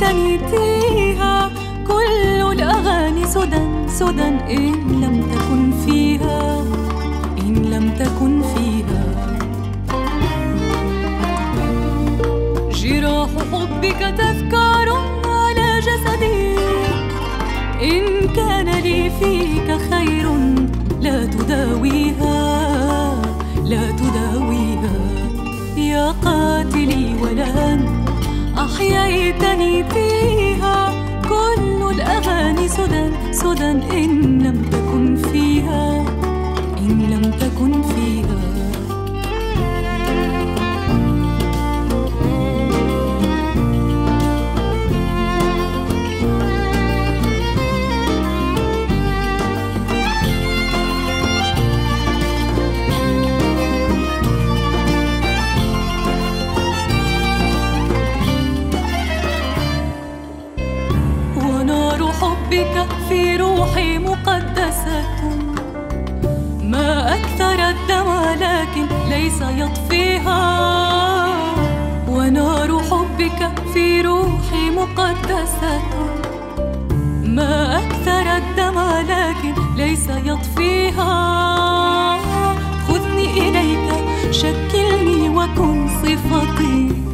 تيها كل الأغاني سدى سدى إن لم تكن فيها إن لم تكن فيها. جراح حبك تذكار على جسدي. إن كان لي فيك خير لا تداويها لا تداويها. يا قاتلي ولن أحييتني فيها كل الأغاني سدى سدى إن لم تكن. روحي مقدسة. ما أكثر الدم لكن ليس يطفيها. ونار حبك في روحي مقدسة. ما أكثر الدم لكن ليس يطفيها. خذني إليك شكلني وكن صفتي.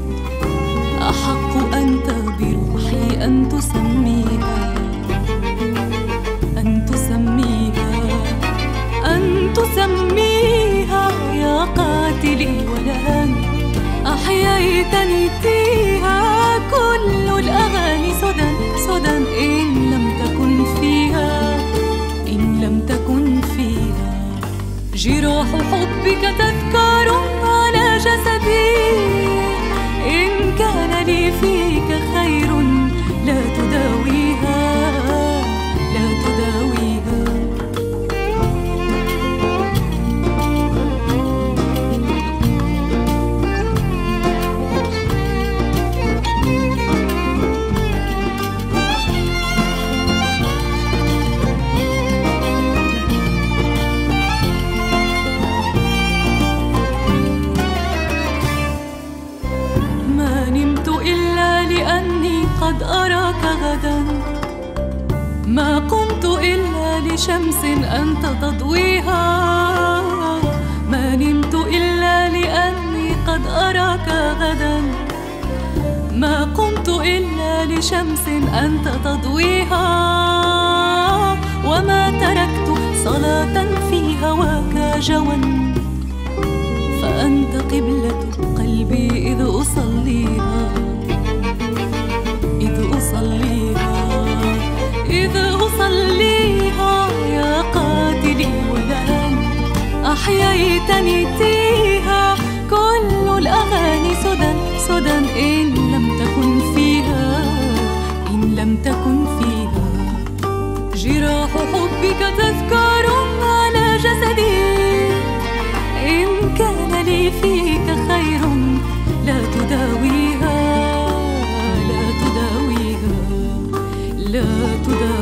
فيها كل الأغاني سدى سدى إن لم تكن فيها إن لم تكن فيها. جراح حبك تذكار قد أراك غدا. ما قمت إلا لشمس أنت تضويها. ما نمت إلا لأني قد أراك غدا. ما قمت إلا لشمس أنت تضويها. وما تركت صلاة في هواك جوًا. فأنت قبلة قلبي إذ أصليها أحييتني تيها كل الأغاني سدى سدى إن لم تكن فيها إن لم تكن فيها. جراح حبك تذكار على جسدي. إن كان لي فيك خير لا تداويها لا تداويها لا تداويها.